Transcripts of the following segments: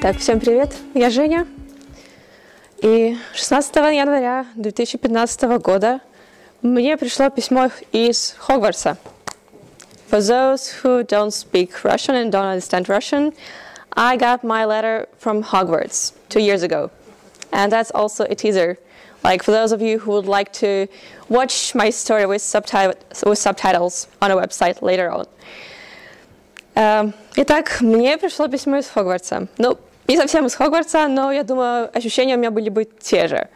Так, всем привет, я Женя. И 16 января 2015 года мне пришло письмо из Хогвартса. For those who don't speak Russian and don't understand Russian, I got my letter from Hogwarts two years ago. And that's also a teaser. Like for those of you who would like to watch my story with, subti- with subtitles on a website later on. Эм, Итак, мне пришло письмо из Хогвартса. Ну, не совсем из Хогвартса, но я думаю, ощущения у меня были бы те же.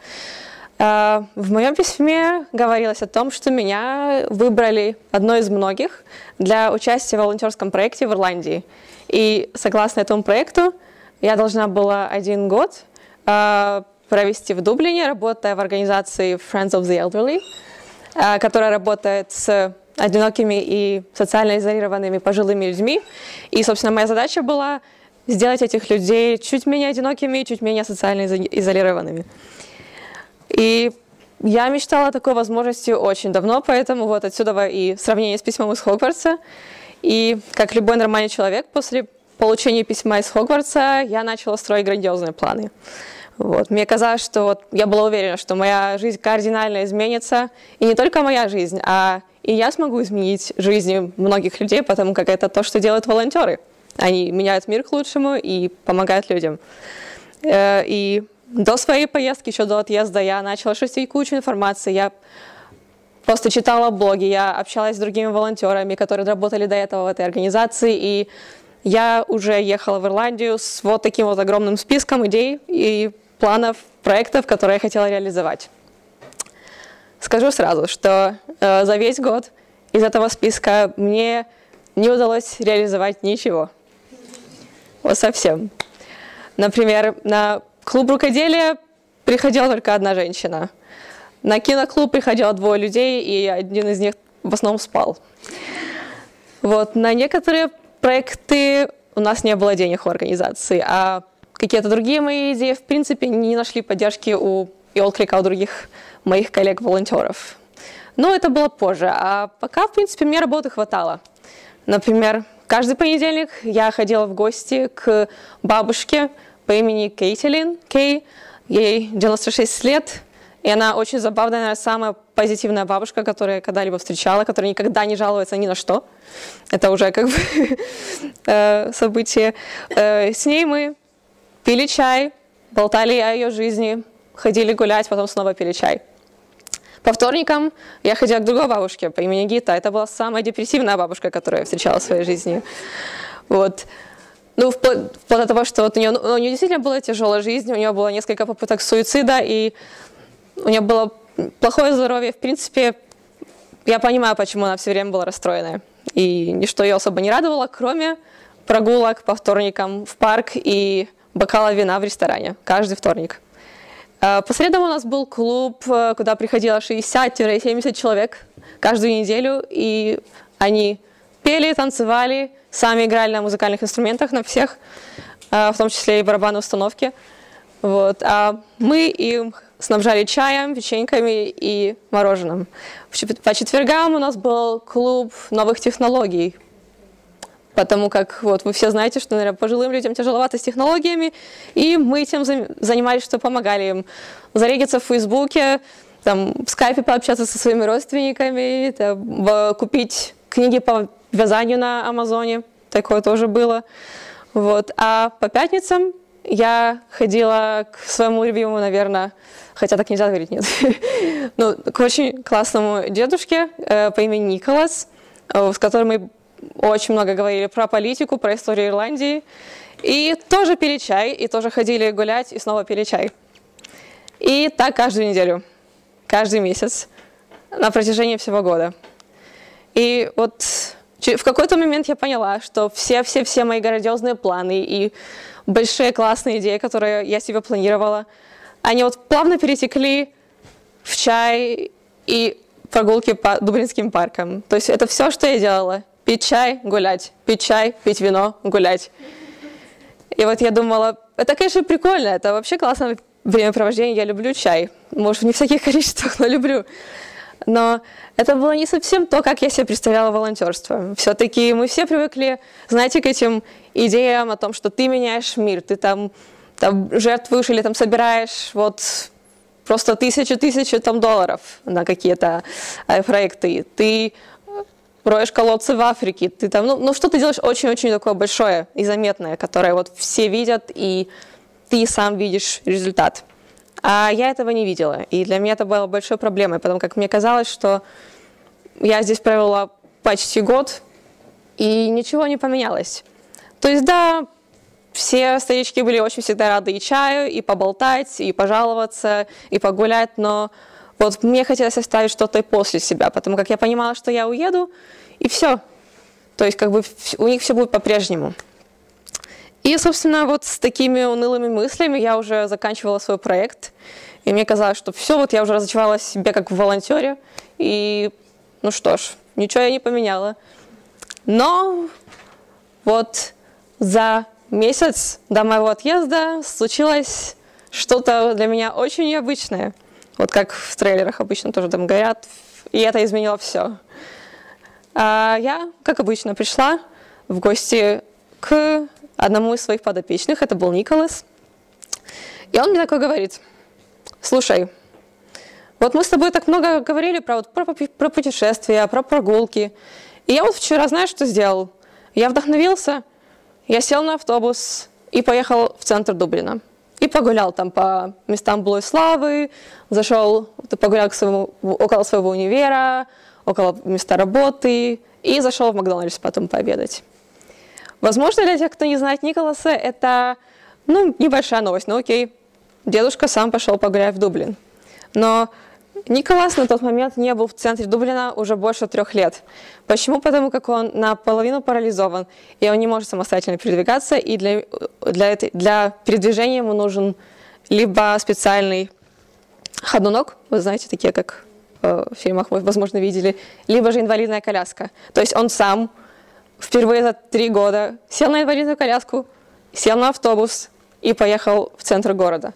Э, В моем письме говорилось о том, что меня выбрали одной из многих для участия в волонтерском проекте в Ирландии. И согласно этому проекту я должна была один год э, провести в Дублине, работая в организации Friends of the Elderly, э, которая работает с одинокими и социально изолированными пожилыми людьми. И, собственно, моя задача была сделать этих людей чуть менее одинокими, чуть менее социально изо- изолированными. И я мечтала о такой возможности очень давно, поэтому вот отсюда и сравнение с письмом из Хогвартса. И как любой нормальный человек, после получения письма из Хогвартса я начала строить грандиозные планы. Вот. Мне казалось, что вот я была уверена, что моя жизнь кардинально изменится. И не только моя жизнь, а и я смогу изменить жизни многих людей, потому как это то, что делают волонтеры. Они меняют мир к лучшему и помогают людям. Э, И до своей поездки, еще до отъезда, я начала шерстить кучу информации. Я просто читала блоги, я общалась с другими волонтерами, которые работали до этого в этой организации, и я уже ехала в Ирландию с вот таким вот огромным списком идей и планов, проектов, которые я хотела реализовать. Скажу сразу, что э, за весь год из этого списка мне не удалось реализовать ничего. Вот совсем. Например, на клуб рукоделия приходила только одна женщина. На киноклуб приходило двое людей, и один из них в основном спал. Вот, на некоторые проекты у нас не было денег у организации, а какие-то другие мои идеи, в принципе, не нашли поддержки у и отклика у других моих коллег-волонтеров. Но это было позже, а пока, в принципе, мне работы хватало. Например, каждый понедельник я ходила в гости к бабушке по имени Кейтилин Кей. Ей 96 лет, и она очень забавная, наверное, самая позитивная бабушка, которую я когда-либо встречала, которая никогда не жалуется ни на что. Это уже как бы э, событие. Э, С ней мы пили чай, болтали о ее жизни, ходили гулять, потом снова пили чай. По вторникам я ходила к другой бабушке по имени Гита. Это была самая депрессивная бабушка, которую я встречала в своей жизни. Вот. Ну, вплоть, вплоть до того, что вот у, нее, ну, у нее действительно была тяжелая жизнь, у нее было несколько попыток суицида, и у нее было плохое здоровье. В принципе, я понимаю, почему она все время была расстроена. И ничто ее особо не радовало, кроме прогулок по вторникам в парк и бокала вина в ресторане каждый вторник. Э, По средам у нас был клуб, э, куда приходило 60-70 человек каждую неделю, и они пели, танцевали, сами играли на музыкальных инструментах, на всех, э, в том числе и барабанные установки. Вот. А мы им снабжали чаем, печеньками и мороженым. По четвергам у нас был клуб новых технологий, потому как вот вы все знаете, что, наверное, пожилым людям тяжеловато с технологиями, и мы зам- занимались, что помогали им зарегиться в Фейсбуке, там, в скайпе пообщаться со своими родственниками, там, купить книги по вязанию на Амазоне, такое тоже было. Вот. А по пятницам я ходила к своему любимому, наверное, хотя так нельзя говорить, нет, ну, к очень классному дедушке э, по имени Николас, э, с которым мы очень много говорили про политику, про историю Ирландии. И тоже пили чай, и тоже ходили гулять, и снова пили чай. И так каждую неделю, каждый месяц, на протяжении всего года. И вот в какой-то момент я поняла, что все-все-все мои грандиозные планы и большие классные идеи, которые я себе планировала, они вот плавно перетекли в чай и прогулки по Дублинским паркам. То есть это все, что я делала. Пить чай, гулять. Пить чай, пить вино, гулять. И вот я думала, это, конечно, прикольно, это вообще классное времяпровождение, я люблю чай. Может, не в таких количествах, но люблю. Но это было не совсем то, как я себе представляла волонтерство. Все-таки мы все привыкли, знаете, к этим идеям о том, что ты меняешь мир, ты там, там жертвуешь или там собираешь вот просто тысячи-тысячи там долларов на какие-то э, проекты. Ты роешь колодцы в Африке, ты там, ну, ну что ты делаешь очень-очень такое большое и заметное, которое вот все видят, и ты сам видишь результат. А я этого не видела, и для меня это было большой проблемой, потому как мне казалось, что я здесь провела почти год, и ничего не поменялось. То есть, да, все старички были очень всегда рады и чаю, и поболтать, и пожаловаться, и погулять, но вот мне хотелось оставить что-то после себя, потому как я понимала, что я уеду, и все. То есть как бы у них все будет по-прежнему. И, собственно, вот с такими унылыми мыслями я уже заканчивала свой проект. И мне казалось, что все, вот я уже разочаровала себя как в волонтере. И, ну что ж, ничего я не поменяла. Но вот за месяц до моего отъезда случилось что-то для меня очень необычное. Вот как в трейлерах обычно тоже там говорят. И это изменило все. А я, как обычно, пришла в гости к одному из своих подопечных, это был Николас. И он мне такой говорит, слушай, вот мы с тобой так много говорили про, вот, про, про путешествия, про прогулки. И я вот вчера, знаешь, что сделал? Я вдохновился, я сел на автобус и поехал в центр Дублина. И погулял там по местам былой славы, зашел, погулял к своему, около своего универа, около места работы и зашел в Макдональдс потом пообедать. Возможно, для тех, кто не знает Николаса, это ну, небольшая новость, но окей, дедушка сам пошел погулять в Дублин. Но Николас на тот момент не был в центре Дублина уже больше трех лет. Почему? Потому как он наполовину парализован, и он не может самостоятельно передвигаться, и для, для, для передвижения ему нужен либо специальный ходунок, вы знаете, такие как Э, в фильмах вы, возможно, видели, либо же инвалидная коляска. То есть он сам впервые за три года сел на инвалидную коляску, сел на автобус и поехал в центр города.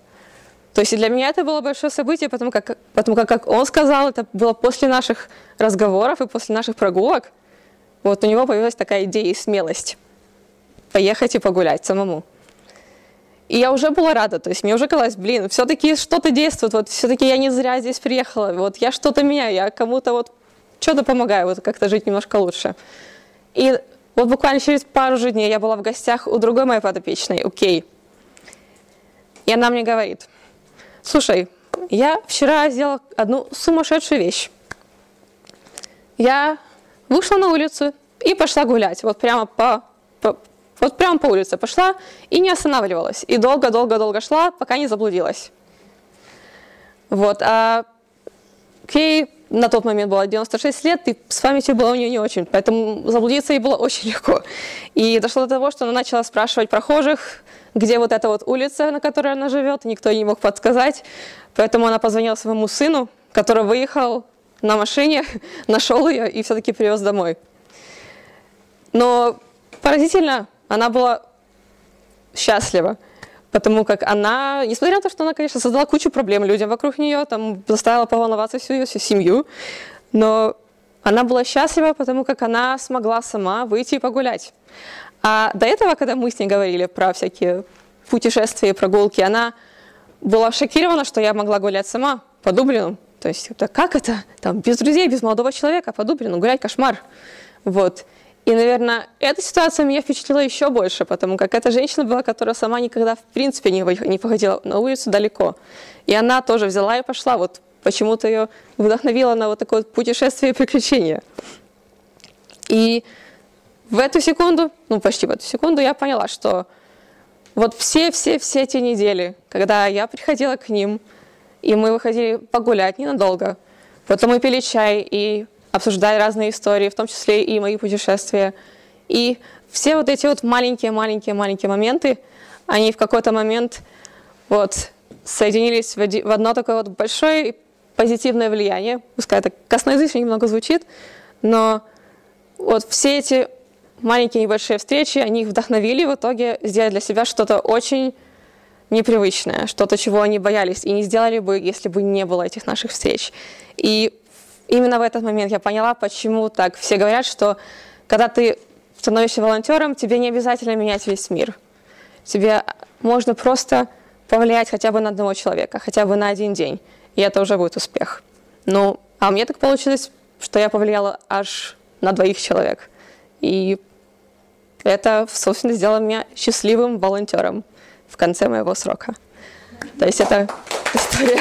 То есть для меня это было большое событие, потому как, потому как, как он сказал, это было после наших разговоров и после наших прогулок. Вот у него появилась такая идея и смелость поехать и погулять самому. И я уже была рада, то есть мне уже казалось, блин, все-таки что-то действует, вот все-таки я не зря здесь приехала, вот я что-то меняю, я кому-то вот что-то помогаю, вот как-то жить немножко лучше. И вот буквально через пару же дней я была в гостях у другой моей подопечной, у Кей. И она мне говорит, слушай, я вчера сделала одну сумасшедшую вещь. Я вышла на улицу и пошла гулять, вот прямо по, по, вот прямо по улице пошла и не останавливалась. И долго-долго-долго шла, пока не заблудилась. Вот. А Кей на тот момент было 96 лет, и с памятью было у нее не очень, поэтому заблудиться ей было очень легко. И дошло до того, что она начала спрашивать прохожих, где вот эта вот улица, на которой она живет, никто не мог подсказать. Поэтому она позвонила своему сыну, который выехал на машине, нашел ее и все-таки привез домой. Но поразительно, она была счастлива, потому как она, несмотря на то, что она, конечно, создала кучу проблем людям вокруг нее, там заставила поволноваться всю ее всю семью, но она была счастлива, потому как она смогла сама выйти и погулять. А до этого, когда мы с ней говорили про всякие путешествия и прогулки, она была шокирована, что я могла гулять сама по Дублину. То есть, это как это? Там, без друзей, без молодого человека по Дублину гулять кошмар. Вот. И, наверное, эта ситуация меня впечатлила еще больше, потому как эта женщина была, которая сама никогда в принципе не, походила на улицу далеко. И она тоже взяла и пошла. Вот почему-то ее вдохновило на вот такое путешествие и приключение. И в эту секунду, ну почти в эту секунду, я поняла, что вот все-все-все эти недели, когда я приходила к ним, и мы выходили погулять ненадолго, потом мы пили чай, и обсуждали разные истории, в том числе и мои путешествия. И все вот эти вот маленькие-маленькие-маленькие моменты, они в какой-то момент вот соединились в, одно такое вот большое позитивное влияние. Пускай это косноязычно немного звучит, но вот все эти маленькие небольшие встречи, они их вдохновили в итоге сделать для себя что-то очень непривычное, что-то, чего они боялись и не сделали бы, если бы не было этих наших встреч. И именно в этот момент я поняла, почему так все говорят, что когда ты становишься волонтером, тебе не обязательно менять весь мир. Тебе можно просто повлиять хотя бы на одного человека, хотя бы на один день, и это уже будет успех. Ну, а мне так получилось, что я повлияла аж на двоих человек. И это, собственно, сделало меня счастливым волонтером в конце моего срока. То есть это история.